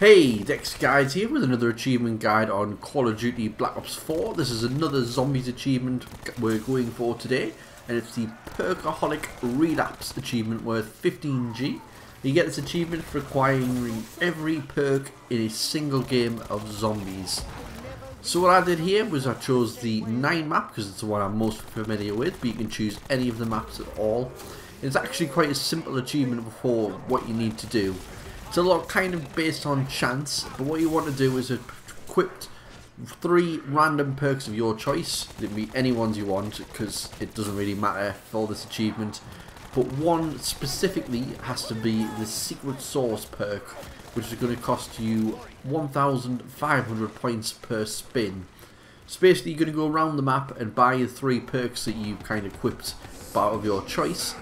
Hey, Dex Guides here with another achievement guide on Call of Duty Black Ops 4. This is another Zombies achievement we're going for today, and it's the Perkaholic Relapse achievement worth 15G. You get this achievement for acquiring every perk in a single game of zombies. So what I did here was I chose the 9 map because it's the one I'm most familiar with, but you can choose any of the maps at all. It's actually quite a simple achievement before what you need to do. It's a lot kind of based on chance, but what you want to do is equip three random perks of your choice. It can be any ones you want, because it doesn't really matter for this achievement. But one specifically has to be the Secret Sauce perk, which is going to cost you 1,500 points per spin. So basically you're going to go around the map and buy the three perks that you've kind of equipped out of your choice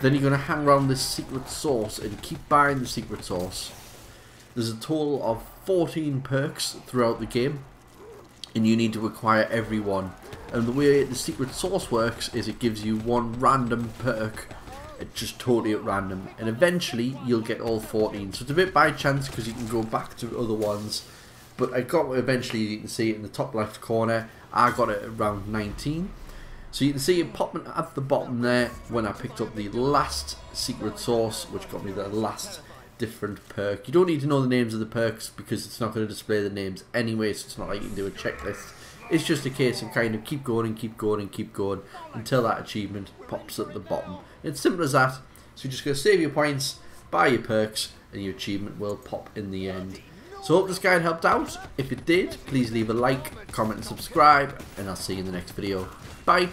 then you're going to hang around this secret sauce and keep buying the secret sauce. There's a total of 14 perks throughout the game and you need to acquire every one. And the way the secret sauce works is it gives you one random perk. Just totally at random. And eventually you'll get all 14 so it's a bit by chance because you can go back to other ones. But I got eventually you can see in the top left corner. I got it around 19 so you can see it popping at the bottom there when I picked up the last secret sauce, which got me the last different perk. You don't need to know the names of the perks because it's not going to display the names anyway, so it's not like you can do a checklist. It's just a case of kind of keep going and keep going and keep going until that achievement pops at the bottom. It's simple as that. So you're just going to save your points, buy your perks, and your achievement will pop in the end. So hope this guide helped out. If it did, please leave a like, comment and subscribe, and I'll see you in the next video. Bye.